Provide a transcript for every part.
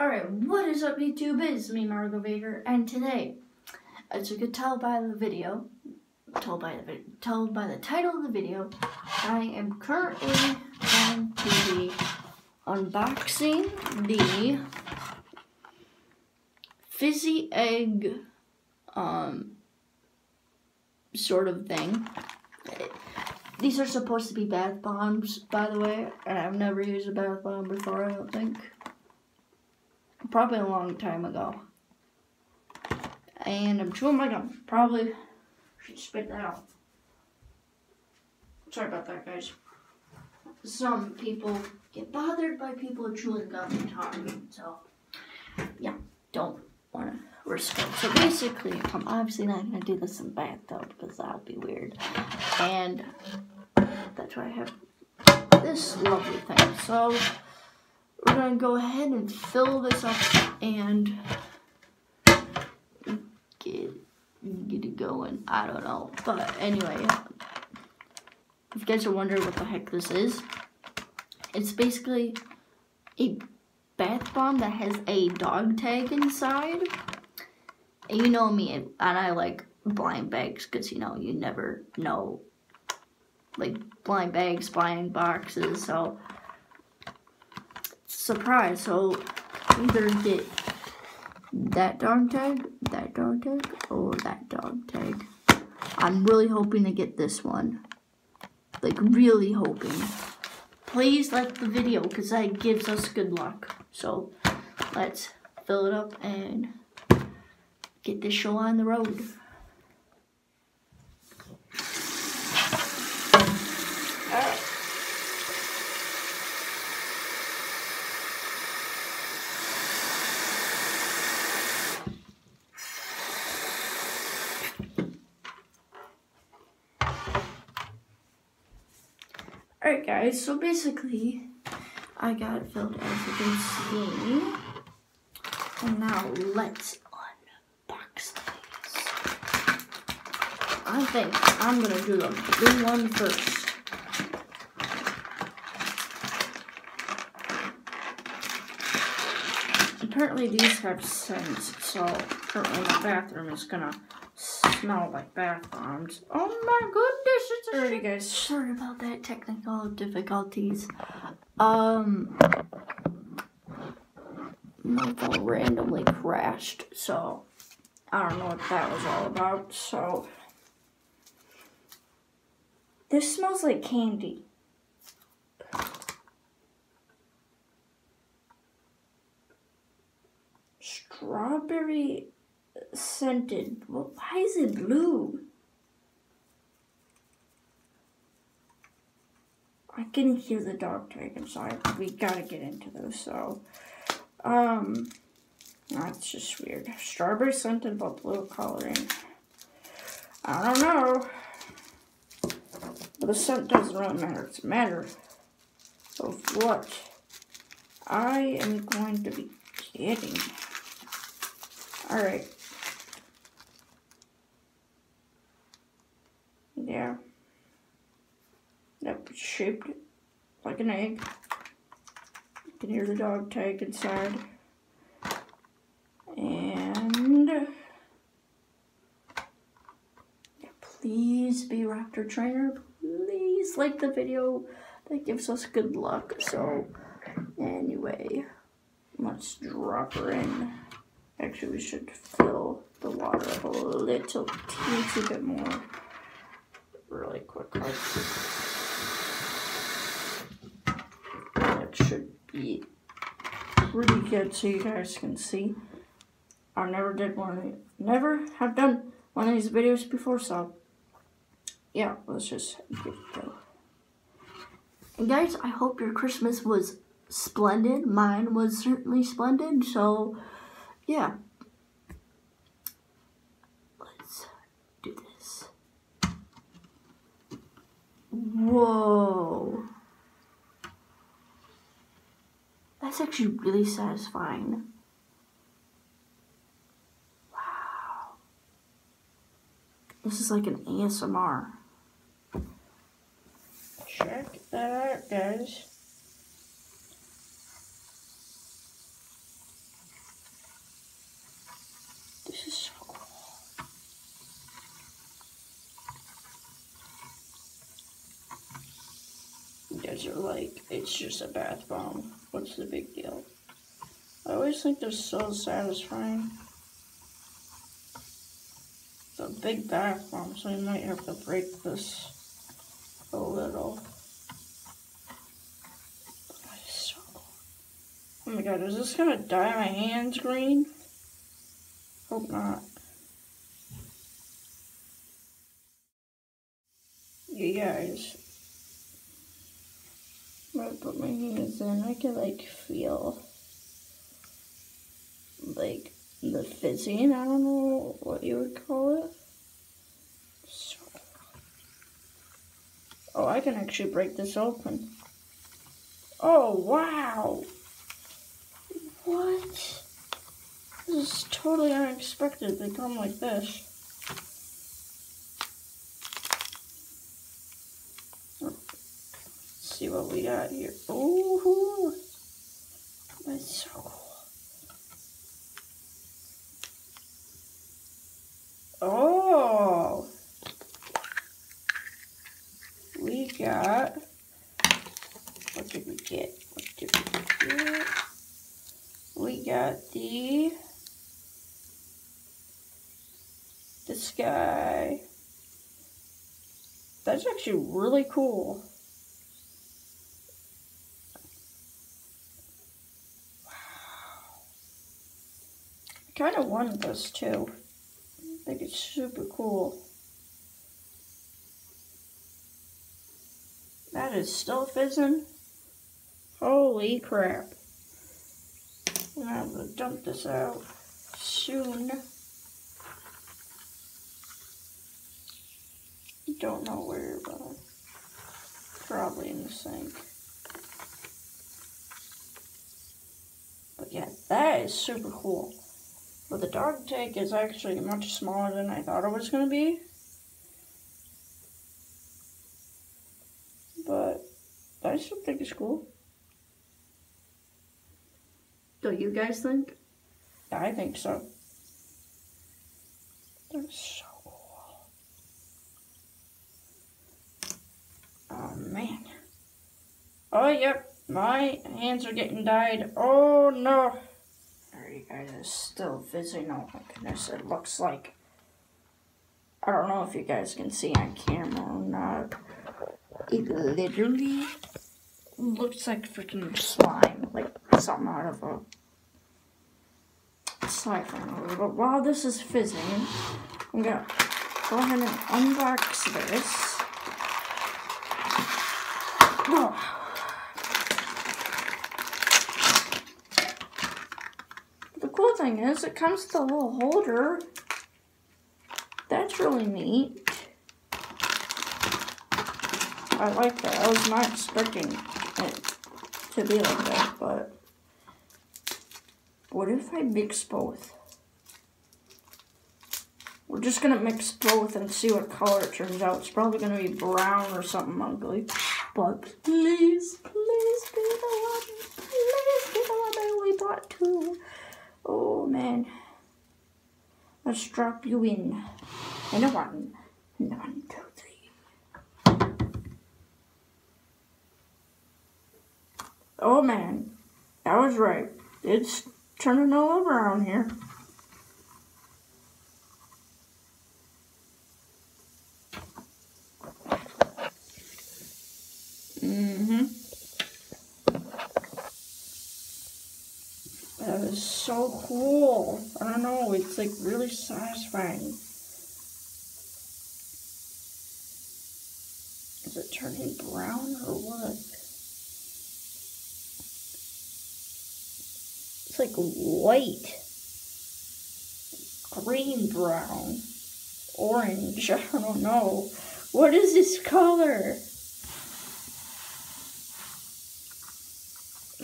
Alright, what is up YouTube? It's me, Margo Vader, and today, as you could tell by the video, told by the told by the title of the video, I am currently going to be unboxing the Fizzle Egg um sort of thing. These are supposed to be bath bombs, by the way, and I've never used a bath bomb before, I don't think probably a long time ago. And I'm chewing my gum. Probably should spit that out. Sorry about that, guys. Some people get bothered by people chewing gum and talking, so yeah, don't want to risk it. So basically, I'm obviously not going to do this in the bathtub because that would be weird. And that's why I have this lovely thing. So gonna go ahead and fill this up and get get it going. I don't know, but anyway, if you guys are wondering what the heck this is, it's basically a bath bomb that has a dog tag inside. And you know me, and I like blind bags because you know you never know, like blind bags, blind boxes, so surprise. So either get that dog tag, that dog tag, or that dog tag. I'm really hoping to get this one. Like really hoping. Please like the video because that gives us good luck. So let's fill it up and get this show on the road. Alright guys, so basically I got it filled as you can see. And now let's unbox these. I think I'm gonna do the blue one first. Apparently these have scents, so apparently my bathroom is gonna smell like bath bombs. Oh my goodness, it's already guys. Sorry about that technical difficulties. Um my phone randomly crashed, so I don't know what that was all about, so this smells like candy. Strawberry scented. Well, why is it blue? I can hear the dog tag. I'm sorry. We gotta get into this. So, um, that's just weird. Strawberry scented but blue coloring. I don't know. The scent doesn't really matter. It's a matter of what I am going to be getting. Alright. Yeah. Yep, it's shaped like an egg. You can hear the dog tag inside. And please be Raptor Trainer. Please like the video. That gives us good luck. So anyway, let's drop her in. Actually, we should fill the water up a little teensy bit more really quickly. That should be pretty good so you guys can see. I never did one never have done one of these videos before, so yeah, let's just get go. And guys, I hope your Christmas was splendid. Mine was certainly splendid, so yeah. Let's do this. Whoa. That's actually really satisfying. Wow. This is like an ASMR. Check that out, guys. This is so cool. You guys are like, it's just a bath bomb. What's the big deal? I always think they're so satisfying. It's a big bath bomb, so you might have to break this a little. Oh my god, is this gonna dye my hands green? Hope not. You guys, when I put my hands in, I can like feel like the fizzing. I don't know what you would call it. So, oh, I can actually break this open. Oh, wow. What? This is totally unexpected. They come like this. See what we got here. Ooh, that's so cool. Oh, we got. What did we get? What did we get? We got the this guy. That's actually really cool. Wow. Kind of this too. I think it's super cool. That is still fizzing. Holy crap. I'm gonna dump this out soon. Don't know where, but probably in the sink. But yeah, that is super cool. But the dog tank is actually much smaller than I thought it was going to be. But I still think it's cool. Don't you guys think? I think so. That's so cool. Oh man. Oh yep, my hands are getting dyed. Oh no. Guys are still fizzing. Oh my goodness, it looks like I don't know if you guys can see on camera or not. It literally looks like freaking slime, like something out of a siphon. But while this is fizzing, I'm gonna go ahead and unbox this. Oh. The cool thing is, it comes with a little holder. That's really neat. I like that. I was not expecting it to be like that, but what if I mix both? We're just gonna mix both and see what color it turns out. It's probably gonna be brown or something ugly. But please, please be the one. Please be the one that we bought too. Oh man. Let's drop you in. And a one. And a one, two, three. Oh man. I was right. It's turning all over around here. Mm-hmm. That is cool. I don't know, it's like really satisfying. Is it turning brown or what? It's like white, green, brown, orange. I don't know. What is this color?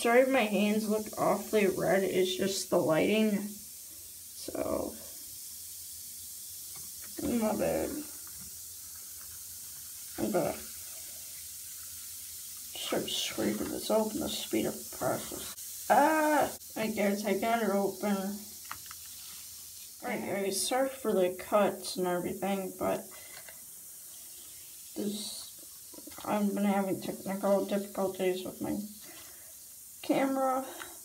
Sorry if my hands look awfully red. It's just the lighting. So, my bad. I'm gonna start scraping this open to speed up the process. Ah! I guess I got it open. Alright guys, sorry for the cuts and everything, but this I've been having technical difficulties with my camera.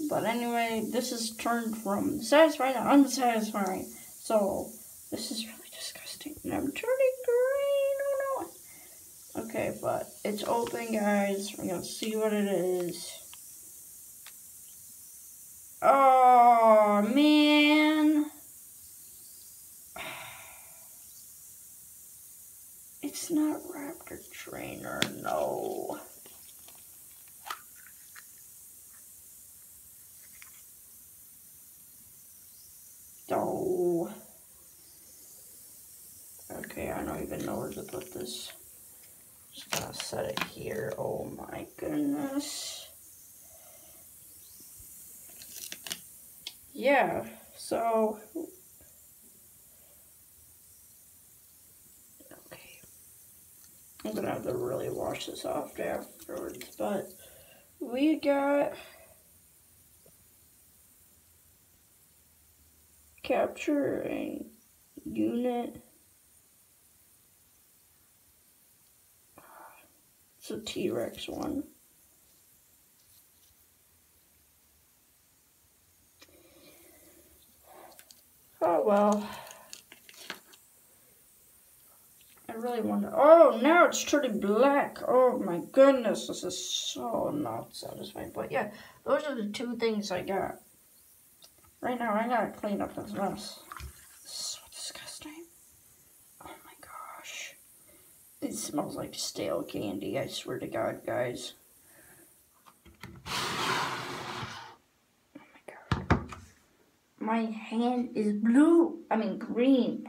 But anyway, this is turned from satisfying to unsatisfying. So, this is really disgusting. And I'm turning green. Oh no. Okay, but it's open, guys. We're going to see what it is. Oh, man. It's not Raptor Trainer, no. Oh. Okay, I don't even know where to put this. Just gonna set it here. Oh my goodness. Yeah, so okay. I'm gonna have to really wash this off afterwards, but we got capturing unit. It's a T-Rex one. Oh well. I really wonder. Oh, now it's turning black. Oh my goodness, this is so not satisfying. But yeah, those are the two things I got. Right now, I gotta clean up this mess. This is so disgusting. Oh my gosh. It smells like stale candy, I swear to God, guys. Oh my God. My hand is blue. I mean green.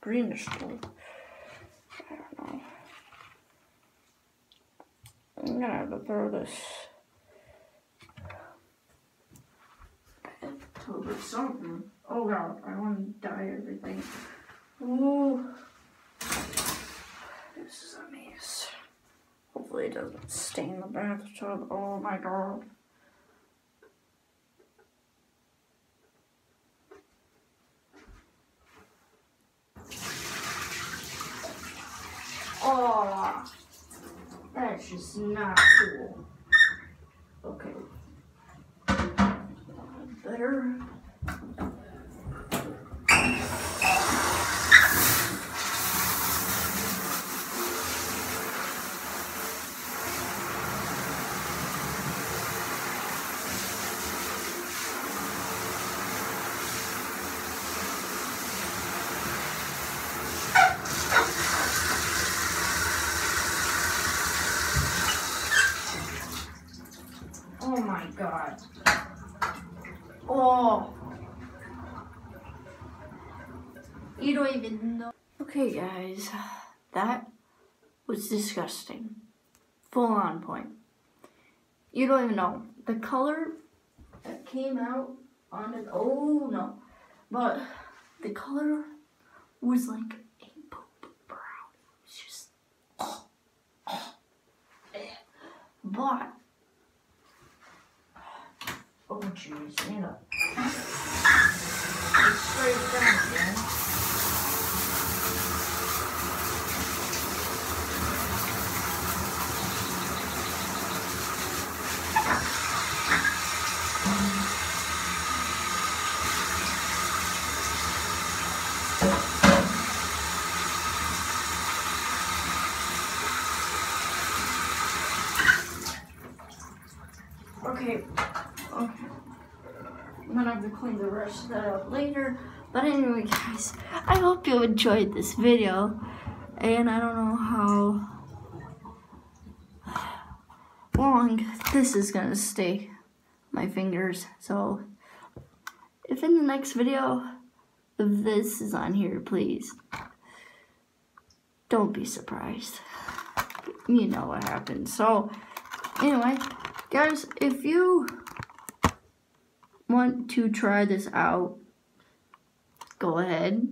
Greenish blue. I don't know. I'm gonna have to throw this over something. Oh god, I want to dye everything. Ooh. This is a mess. Hopefully it doesn't stain the bathtub. Oh my god. Oh, that's just not cool. Okay. Better. Oh my god. Oh. You don't even know. Okay, guys. That was disgusting. Full on point. You don't even know. The color that came out on it. Oh no. But the color was like a poop brown. It was just. Oh, oh. But Oh jeez, stand up. It's straight down again. Okay, okay. I'm gonna have to clean the rest of that up later. But anyway, guys, I hope you enjoyed this video. And I don't know how long this is gonna stay my fingers. So if in the next video if this is on here, please don't be surprised. You know what happened. So anyway, guys, if you want to try this out, go ahead.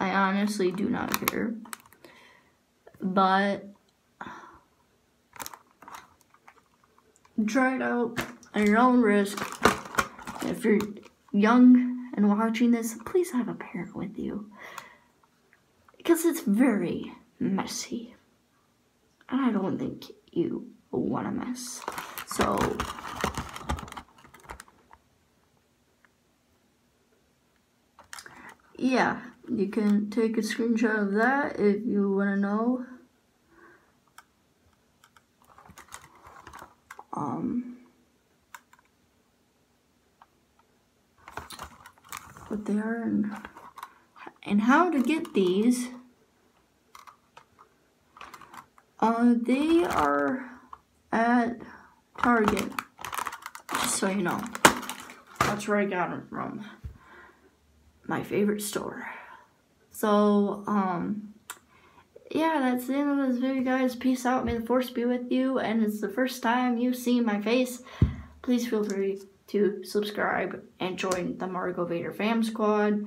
I honestly do not care. But try it out at your own risk. If you're young and watching this, please have a parent with you. Because it's very messy. and I don't think you want to mess. So, yeah, you can take a screenshot of that if you want to know. Um, what they are and, and how to get these. Uh, they are at Target, just so you know. That's where I got them from. My favorite store. So, um, yeah, that's the end of this video, guys. Peace out. May the force be with you. And it's the first time you've seen my face. Please feel free to subscribe and join the Margo Vader fam squad.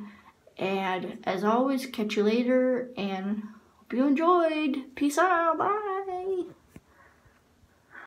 And as always, catch you later and hope you enjoyed. Peace out. Bye.